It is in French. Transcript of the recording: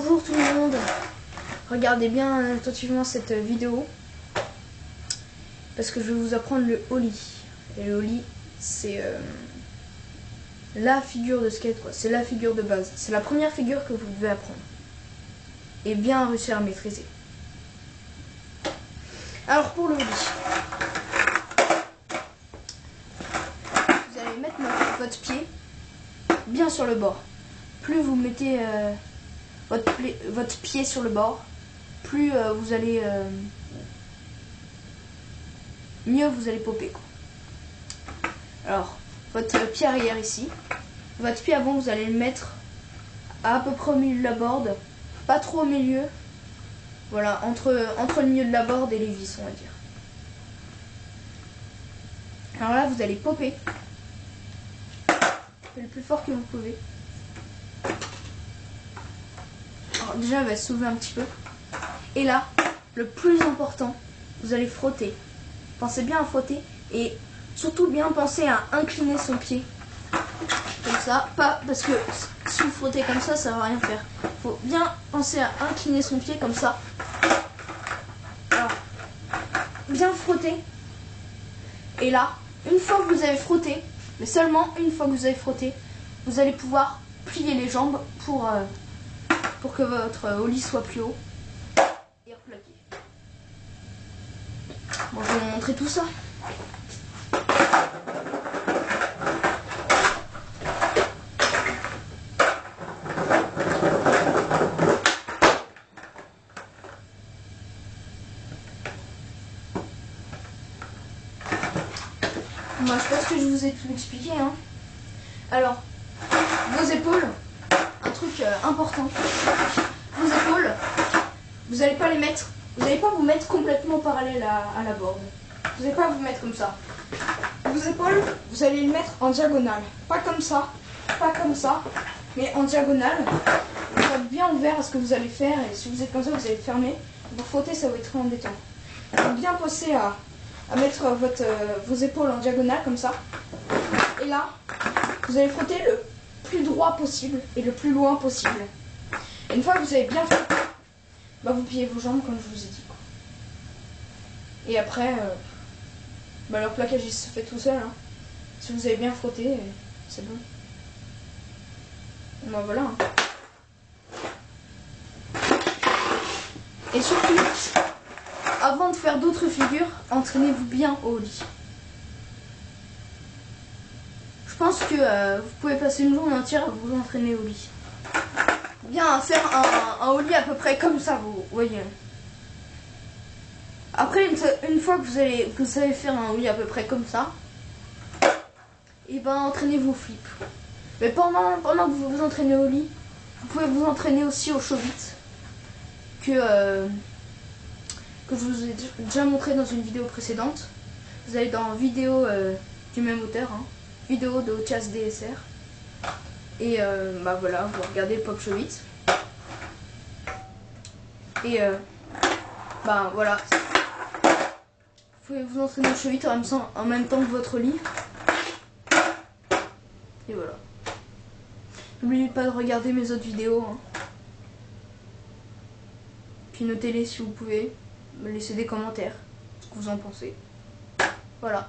Bonjour tout le monde. Regardez bien attentivement cette vidéo. Parce que je vais vous apprendre le holly. Et le holly, c'est euh, la figure de skate, quoi. C'est la figure de base. C'est la première figure que vous devez apprendre. Et bien réussir à maîtriser. Alors pour le holly. Vous allez mettre votre pied bien sur le bord. Plus vous mettez euh, votre, pied sur le bord, plus euh, vous allez... Euh, mieux vous allez popper. Quoi. Alors, votre pied arrière ici. Votre pied avant, vous allez le mettre à, peu près au milieu de la board. Pas trop au milieu. Voilà, entre, entre le milieu de la board et les vis, on va dire. Alors là, vous allez popper. Le plus fort que vous pouvez. Alors déjà, elle va se soulever un petit peu. Et là, le plus important, vous allez frotter. Pensez bien à frotter et surtout bien penser à incliner son pied. Comme ça, pas parce que si vous frottez comme ça, ça va rien faire. Faut bien penser à incliner son pied comme ça. Alors, bien frotter. Et là, une fois que vous avez frotté, mais seulement une fois que vous avez frotté, vous allez pouvoir plier les jambes pour, euh, pour que votre lit soit plus haut. Bon, je vais vous montrer tout ça. Moi, je pense que je vous ai tout expliqué. Hein. Alors, vos épaules, truc euh, important. Vos épaules, vous n'allez pas les mettre vous n'allez pas vous mettre complètement parallèle à, la board. Vous n'allez pas vous mettre comme ça. Vos épaules, vous allez les mettre en diagonale. Pas comme ça, pas comme ça, mais en diagonale. Vous êtes bien ouvert à ce que vous allez faire. Et si vous êtes comme ça, vous allez fermer. Pour frotter, ça va être très embêtant. Donc bien penser à, mettre votre, euh, vos épaules en diagonale comme ça. Et là, vous allez frotter le plus droit possible et le plus loin possible. une fois que vous avez bien frotté, bah, vous pliez vos jambes comme je vous ai dit. Et après, euh, bah, leur plaquage il se fait tout seul. Hein. Si vous avez bien frotté, c'est bon. Bah voilà. Hein. Et surtout, avant de faire d'autres figures, entraînez-vous bien au lit. Je pense que euh, vous pouvez passer une journée entière à vous entraîner au lit bien faire un, un holly à peu près comme ça, vous voyez. Après, une, fois que vous, allez, vous savez faire un holly à peu près comme ça, et eh ben entraînez vos flips. Mais pendant, pendant que vous vous entraînez au lit, vous pouvez vous entraîner aussi au chevit que, euh, que je vous ai déjà montré dans une vidéo précédente. Vous allez dans vidéo euh, du même auteur, hein, vidéo de Chas DSR. Et euh, bah voilà, vous regardez le Pop Show 8. Et euh, bah voilà. Vous pouvez vous entraîner au show 8 en même, temps, que votre lit? Et voilà. N'oubliez pas de regarder mes autres vidéos. Hein. Puis notez-les si vous pouvez. Laissez des commentaires. Ce que vous en pensez. Voilà.